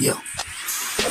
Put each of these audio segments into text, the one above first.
Yeah.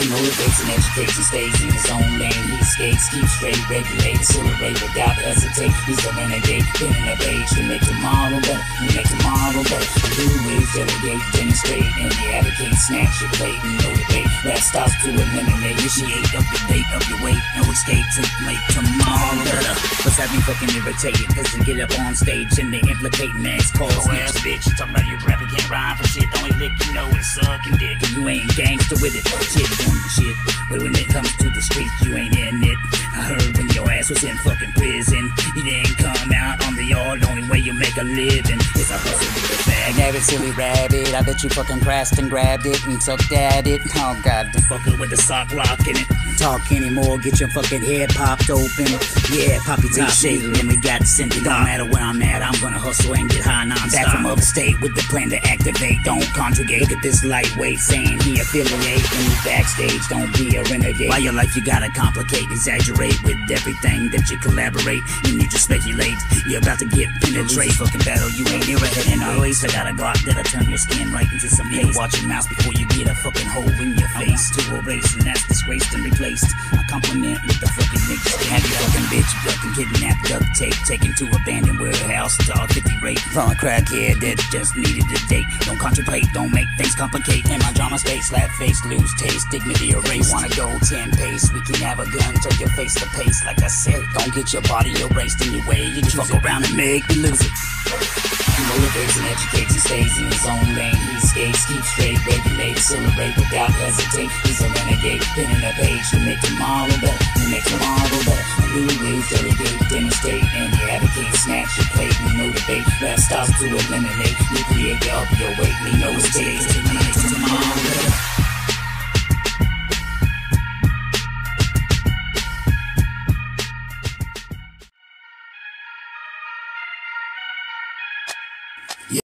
He motivates and educates stays in his own lane. He escapes, keeps straight, regulate, accelerate without hesitate. He's a renegade, pinning a page to make tomorrow better. You make tomorrow better. Do ways, delegate, demonstrate, and he advocate. Snatch your plate and motivate. Rap starts to eliminate. Initiate up your date, up your weight. No escape to make tomorrow better. What's having fucking irritated? Cause they get up on stage and they implicate and ass calls. Oh, ass bitch, talking about your rapper can't rhyme for shit. The only lick you know it's sucking dick. And You ain't gangster with it. Shit doing the shit. But when it comes to the streets, you ain't in it. I heard when your ass was in fucking prison, you didn't come out on the yard. Only way you make a living Rabbit, silly rabbit. I bet you fucking crashed and grabbed it and sucked at it. Oh god, Fucker with the sock lock in it. Talk anymore, get your fucking head popped open. Yeah, poppy top shake, and we got sent it. Don't matter where I'm at, I'm gonna hustle and get high non Back from upstate with the plan to activate. Don't conjugate. Look at this lightweight saying he affiliate. When you backstage, don't be a renegade. Why your life you gotta complicate, exaggerate with everything that you collaborate. You need to speculate. You're about to get penetrated. Fucking battle, you ain't near a head and always. I got a Glock that'll turn your skin right into some haze. Watch your mouth before you get a fucking hole in your face. To erase and that's disgraced and replaced. I compliment with the fucking niggas. Have you fucking bitch fucking kidnapped, duct tape, taken to abandoned warehouse, dog 50 rape a crackhead that just needed a date. Don't contemplate, don't make things complicate. In my drama state, slap face, lose taste, dignity erased. Wanna go 10 pace? We can have a gun, turn your face to pace. Like I said, don't get your body erased in your way. You just fuck around and make me lose it. Motivates and educates stays in his own lane. He skates, keeps straight, regulate, accelerate without hesitate. He's a renegade, pen in a page to make tomorrow better, to make tomorrow better. New ways delegate, demonstrate, and advocate. Snatch your plate, we know debate. Last stops to eliminate. We create the up your weight. We know it's days to make tomorrow better.